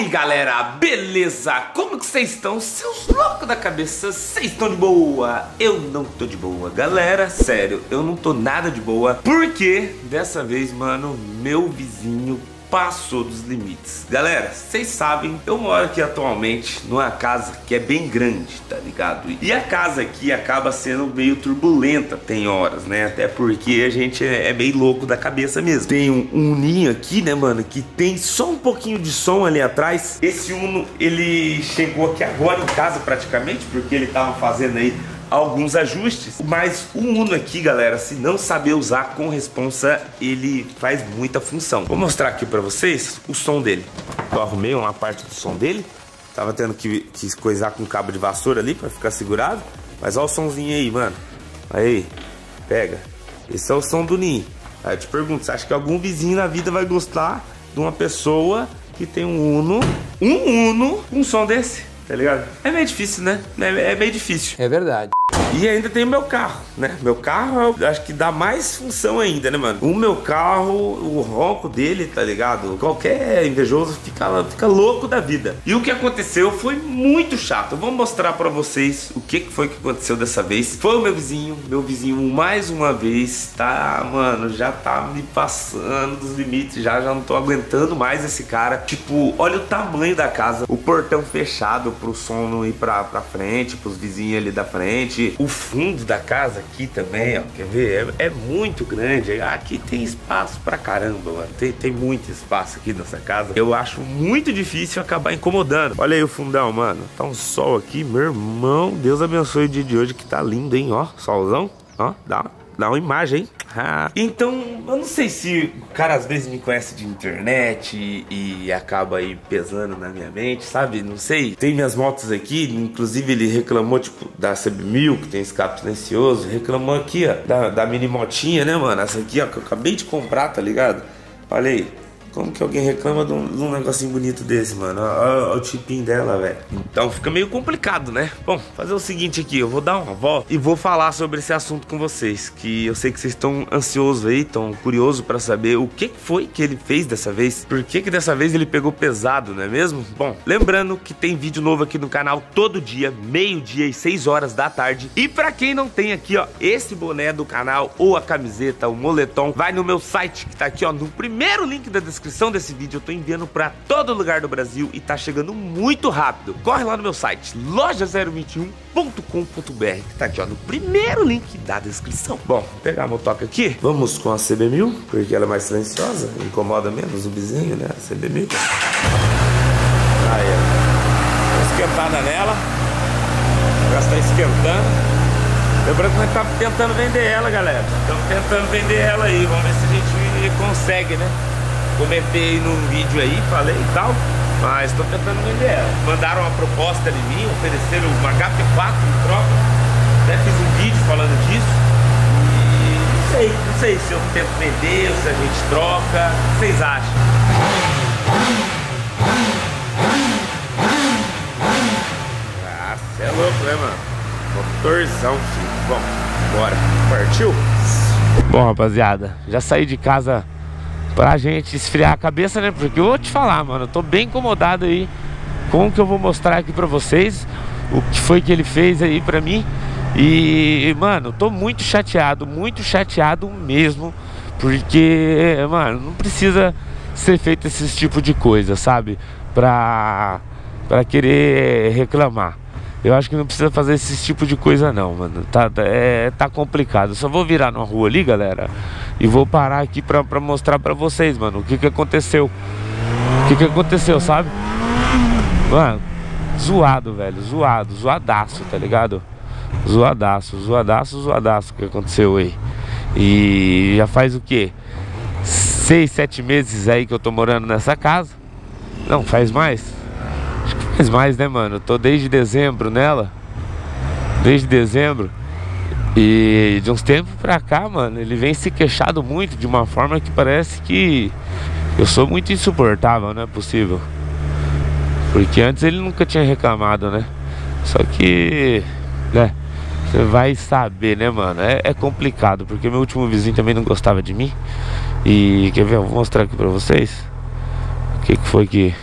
aí galera, beleza? Como que vocês estão? Seus loucos da cabeça, vocês estão de boa? Eu não tô de boa, galera, sério, eu não tô nada de boa Porque dessa vez, mano, meu vizinho passou dos limites. Galera, vocês sabem, eu moro aqui atualmente numa casa que é bem grande, tá ligado? E a casa aqui acaba sendo meio turbulenta, tem horas, né? Até porque a gente é, é meio louco da cabeça mesmo. Tem um, um ninho aqui, né, mano, que tem só um pouquinho de som ali atrás. Esse Uno, ele chegou aqui agora em casa praticamente, porque ele tava fazendo aí alguns ajustes. Mas o Uno aqui, galera, se não saber usar com responsa, ele faz muita função. Vou mostrar aqui pra vocês o som dele. Eu arrumei uma parte do som dele. Tava tendo que, que coisar com cabo de vassoura ali pra ficar segurado. Mas olha o somzinho aí, mano. Aí, pega. Esse é o som do Ninho. Aí eu te pergunto, você acha que algum vizinho na vida vai gostar de uma pessoa que tem um Uno, um Uno, um som desse? Tá ligado? É meio difícil, né? É, é meio difícil. É verdade. E ainda tem o meu carro, né? Meu carro, eu acho que dá mais função ainda, né, mano? O meu carro, o ronco dele, tá ligado? Qualquer invejoso fica, fica louco da vida. E o que aconteceu foi muito chato. Eu vou mostrar pra vocês o que foi que aconteceu dessa vez. Foi o meu vizinho, meu vizinho mais uma vez, tá, mano, já tá me passando dos limites, já, já não tô aguentando mais esse cara. Tipo, olha o tamanho da casa, o portão fechado pro som não ir pra, pra frente, pros vizinhos ali da frente o fundo da casa aqui também, ó, quer ver? É, é muito grande. Aqui tem espaço pra caramba, mano. Tem, tem muito espaço aqui nessa casa. Eu acho muito difícil acabar incomodando. Olha aí o fundão, mano. Tá um sol aqui, meu irmão. Deus abençoe o dia de hoje que tá lindo, hein? Ó, solzão. Ó, dá, dá uma imagem, hein? Então, eu não sei se o cara às vezes me conhece de internet e, e, acaba aí pesando na minha mente, sabe? Não sei. Tem minhas motos aqui, inclusive ele reclamou, tipo, da CB1000, que tem escape silencioso. Reclamou aqui, ó, da, da mini motinha, né, mano? Essa aqui, ó, que eu acabei de comprar, tá ligado? Olha aí. Como que alguém reclama de um, de um negocinho bonito desse, mano? Olha, o tipinho dela, velho. Então fica meio complicado, né? Bom, fazer o seguinte aqui, eu vou dar uma volta e vou falar sobre esse assunto com vocês. Que eu sei que vocês estão ansiosos aí, estão curiosos para saber o que foi que ele fez dessa vez. Por que que dessa vez ele pegou pesado, não é mesmo? Bom, lembrando que tem vídeo novo aqui no canal todo dia, meio-dia e 6 horas da tarde. E para quem não tem aqui, ó, esse boné do canal ou a camiseta, o moletom, vai no meu site que tá aqui, ó, no primeiro link da descrição descrição desse vídeo eu tô enviando para todo lugar do Brasil e tá chegando muito rápido. Corre lá no meu site, loja021.com.br, que tá aqui ó, no primeiro link da descrição. Bom, pegar a motoca aqui, vamos com a CB1000, porque ela é mais silenciosa, incomoda menos o vizinho, né, a CB1000. Aí, ó. esquentada nela, já está esquentando. Lembrando que nós estamos tentando vender ela, galera. Estamos tentando vender ela aí. Vamos ver se a gente consegue, né? Comentei num vídeo aí, falei e tal, mas tô tentando vender ela. Mandaram uma proposta em mim, ofereceram uma HP4 em troca. Até fiz um vídeo falando disso. E não sei, não sei se eu tento vender ou se a gente troca. O que vocês acham? Ah, você é louco, né, mano? Motorzão, filho. Bom, bora. Partiu? Bom, rapaziada, já saí de casa pra gente esfriar a cabeça, né? Porque eu vou te falar, mano, eu tô bem incomodado aí com o que eu vou mostrar aqui pra vocês, o que foi que ele fez aí pra mim. E, mano, tô muito chateado, muito chateado mesmo, porque, mano, não precisa ser feito esse tipo de coisa, sabe? Pra, pra querer reclamar. Eu acho que não precisa fazer esse tipo de coisa não, mano. Tá, é, tá complicado. só vou virar na rua ali, galera. E vou parar aqui pra, pra mostrar pra vocês, mano. O que que aconteceu. O que que aconteceu, sabe? Mano, zoado, velho. Zoado, zoadaço, tá ligado? Zoadaço, zoadaço, zoadaço que aconteceu aí. E já faz o quê? Seis, sete meses aí que eu tô morando nessa casa. Não, faz mais Faz mais, né, mano? Eu tô desde dezembro nela. Desde dezembro. E de uns tempos pra cá, mano, ele vem se queixado muito de uma forma que parece que eu sou muito insuportável, não é possível. Porque antes ele nunca tinha reclamado, né? Só que, né? Você vai saber, né, mano? É, é, complicado, porque meu último vizinho também não gostava de mim. E quer ver? Eu vou mostrar aqui pra vocês. O que, que foi que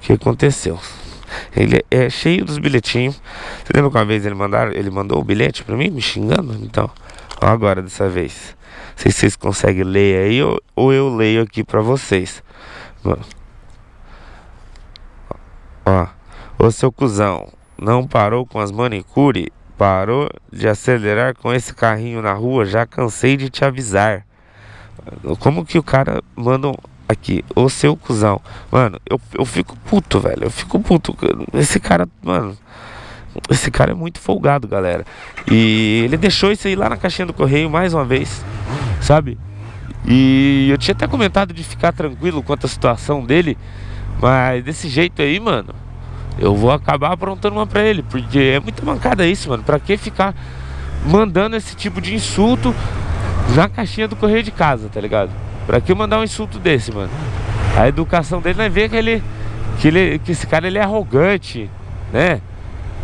que aconteceu? Ele é cheio dos bilhetinhos. Você lembra que uma vez ele, mandaram, ele mandou o bilhete pra mim, me xingando? Então, agora dessa vez. Não sei se vocês conseguem ler aí ou, ou eu leio aqui pra vocês. Ó, ô seu cuzão, não parou com as manicure? Parou de acelerar com esse carrinho na rua? Já cansei de te avisar. Como que o cara manda um aqui, o seu cuzão. Mano, eu, eu fico puto, velho. Eu fico puto. Esse cara, mano. Esse cara é muito folgado, galera. E ele deixou isso aí lá na caixinha do correio mais uma vez, sabe? E eu tinha até comentado de ficar tranquilo quanto à situação dele, mas desse jeito aí, mano, eu vou acabar aprontando uma pra ele, porque é muita mancada isso, mano. Pra que ficar mandando esse tipo de insulto na caixinha do correio de casa, tá ligado? Pra que mandar um insulto desse, mano? A educação dele vai ver que ele. Que, ele, que esse cara ele é arrogante, né?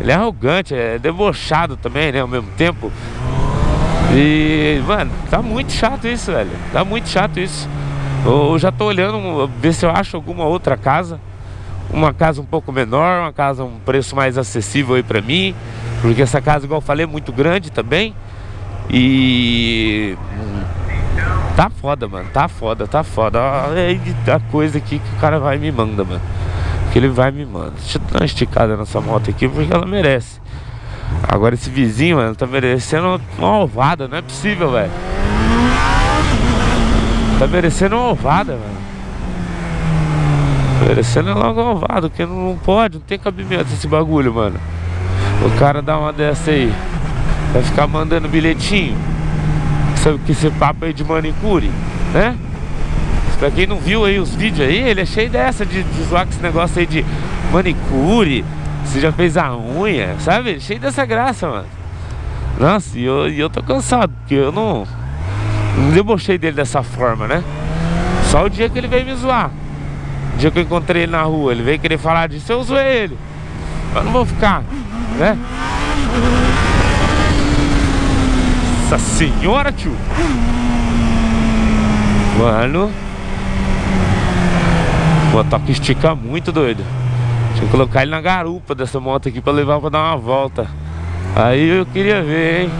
Ele é arrogante, é debochado também, né? Ao mesmo tempo. E, mano, tá muito chato isso, velho. Tá muito chato isso. Eu já tô olhando, ver se eu acho alguma outra casa. Uma casa um pouco menor, uma casa um preço mais acessível aí pra mim. Porque essa casa, igual eu falei, é muito grande também. E Tá foda, mano. Tá foda, tá foda. É a coisa aqui que o cara vai e me manda, mano. Que ele vai e me manda. Deixa eu dar uma esticada nessa moto aqui porque ela merece. Agora esse vizinho, mano, tá merecendo uma ovada. Não é possível, velho. Tá merecendo uma ovada, mano. Merecendo logo uma ovada, porque não pode, não tem cabimento esse bagulho, mano. O cara dá uma dessa aí. Vai ficar mandando bilhetinho essa, que esse papo aí de manicure, né? Pra quem não viu aí os vídeos aí, ele é cheio dessa de, de zoar com esse negócio aí de manicure. Você já fez a unha, sabe? Cheio dessa graça, mano. Nossa, e eu, eu tô cansado, porque eu não, não debochei dele dessa forma, né? Só o dia que ele veio me zoar. O dia que eu encontrei ele na rua, ele veio querer falar disso, eu zoei ele. Eu não vou ficar, né? Nossa senhora, tio! Mano. O motoca estica muito, doido. Deixa eu colocar ele na garupa dessa moto aqui pra levar pra dar uma volta. Aí eu queria ver, hein?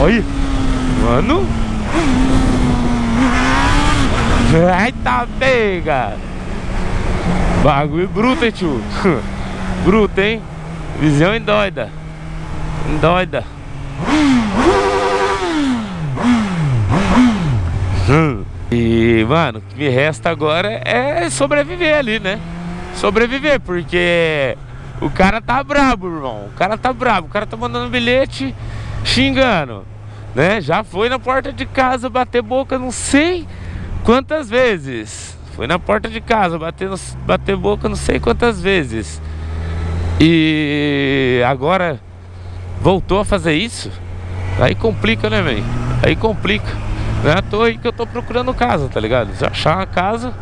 Olha! Mano! Eita pega! Bagulho bruto, hein, tio? bruto, hein? Visão endoida doida. E, mano, o que me resta agora é sobreviver ali, né? Sobreviver, porque o cara tá brabo, irmão. O cara tá brabo. O cara tá mandando bilhete xingando, né? Já foi na porta de casa bater boca, não sei quantas vezes. Foi na porta de casa bater, bater boca, não sei quantas vezes. E agora voltou a fazer isso, aí complica, né, velho? Aí complica. Não é à toa aí que eu tô procurando casa, tá ligado? Se achar uma casa,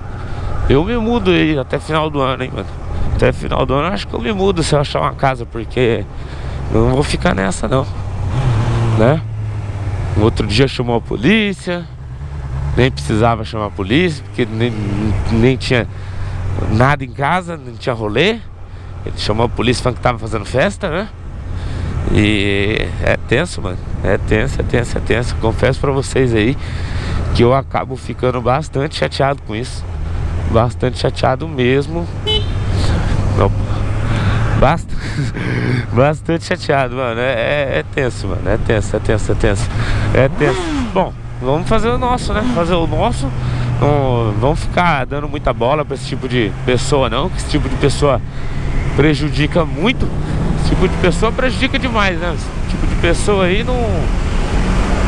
eu me mudo aí até final do ano, hein, mano. Até final do ano acho que eu me mudo se eu achar uma casa, porque eu não vou ficar nessa não. Né? Outro dia chamou a polícia, nem precisava chamar a polícia, porque nem, nem tinha nada em casa, não tinha rolê. Ele chamou a polícia falando que tava fazendo festa, né? E é tenso, mano. É tenso, é tenso, é tenso. Confesso pra vocês aí que eu acabo ficando bastante chateado com isso. Bastante chateado mesmo. Não. Basta. bastante chateado, mano. É, é, é, tenso, mano. É tenso, é tenso, é tenso. É tenso. Bom, vamos fazer o nosso, né? Fazer o nosso. Não vamos ficar dando muita bola pra esse tipo de pessoa, não. Que esse tipo de pessoa prejudica muito tipo de pessoa prejudica demais, né? Esse tipo de pessoa aí não,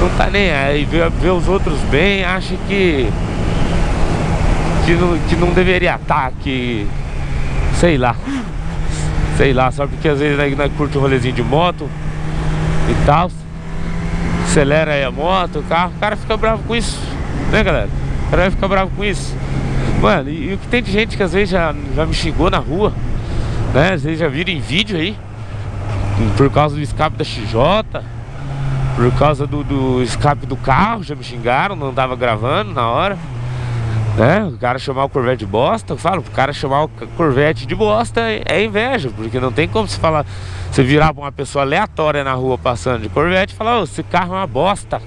não tá nem aí, vê, vê os outros bem, acha que, que, não, que não deveria estar, tá, que sei lá, sei lá, só porque às vezes nós, curte um rolezinho de moto e tal, acelera aí a moto, o carro, o cara fica bravo com isso, né galera? O cara vai ficar bravo com isso. Mano, e, e o que tem de gente que às vezes já, já me xingou na rua, né? Às vezes já viram em vídeo aí por causa do escape da XJ, por causa do, do escape do carro, já me xingaram, não tava gravando na hora. Né? O cara chamar o Corvette de bosta, eu falo, o cara chamar o Corvette de bosta é inveja, porque não tem como se falar, você virar pra uma pessoa aleatória na rua passando de Corvette e falar, oh, esse carro é uma bosta.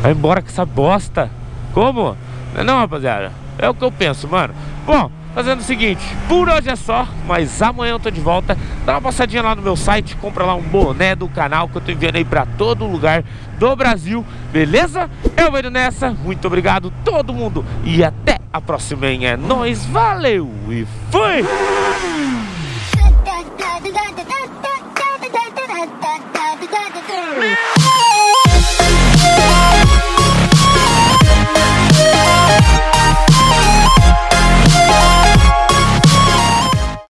Vai embora com essa bosta. Como? Não, rapaziada. É o que eu penso, mano. Bom, fazendo o seguinte, por hoje é só, mas amanhã eu tô de volta. Dá uma passadinha lá no meu site, compra lá um boné do canal que eu tô enviando aí pra todo lugar do Brasil, beleza? Eu indo nessa, muito obrigado todo mundo e até a próxima, hein? É nóis, valeu e fui!